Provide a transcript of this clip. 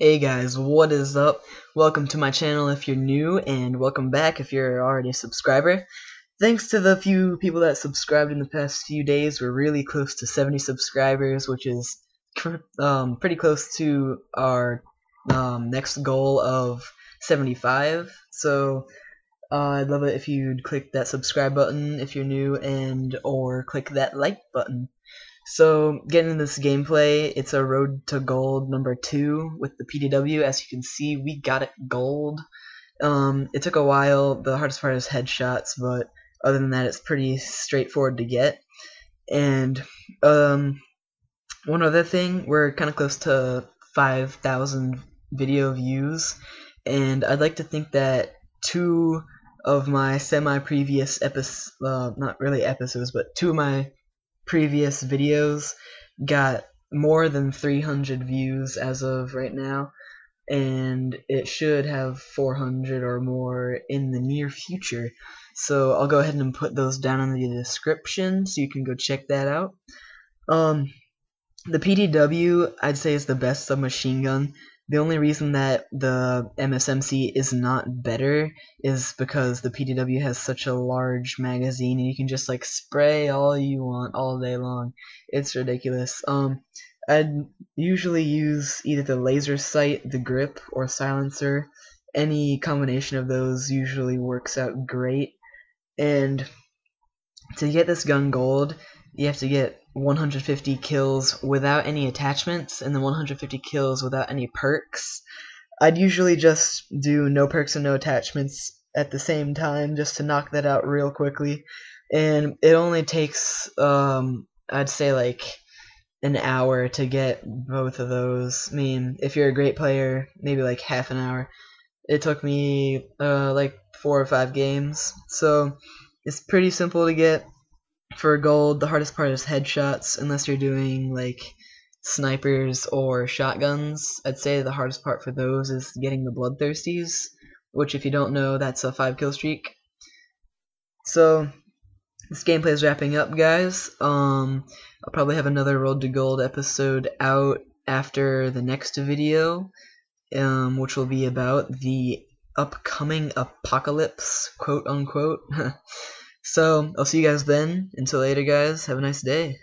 Hey guys, what is up? Welcome to my channel if you're new, and welcome back if you're already a subscriber. Thanks to the few people that subscribed in the past few days, we're really close to 70 subscribers, which is um, pretty close to our um, next goal of 75. So uh, I'd love it if you'd click that subscribe button if you're new, and or click that like button. So, getting into this gameplay, it's a road to gold number two with the PDW. As you can see, we got it gold. Um, it took a while. The hardest part is headshots, but other than that, it's pretty straightforward to get. And um, one other thing, we're kind of close to 5,000 video views, and I'd like to think that two of my semi-previous episodes, uh, not really episodes, but two of my previous videos got more than 300 views as of right now and it should have 400 or more in the near future. So I'll go ahead and put those down in the description so you can go check that out. Um, the PDW I'd say is the best submachine gun the only reason that the MSMC is not better is because the PDW has such a large magazine and you can just like spray all you want all day long. It's ridiculous. Um, I'd usually use either the laser sight, the grip, or silencer. Any combination of those usually works out great. And to get this gun gold, you have to get 150 kills without any attachments and then 150 kills without any perks. I'd usually just do no perks and no attachments at the same time just to knock that out real quickly. And it only takes, um, I'd say like an hour to get both of those. I mean, if you're a great player, maybe like half an hour. It took me uh, like four or five games. So it's pretty simple to get for gold, the hardest part is headshots, unless you're doing like snipers or shotguns. I'd say the hardest part for those is getting the bloodthirsties, which if you don't know, that's a five kill streak. So this gameplay is wrapping up, guys. Um, I'll probably have another Road to Gold episode out after the next video, um, which will be about the upcoming apocalypse, quote unquote. So, I'll see you guys then. Until later, guys. Have a nice day.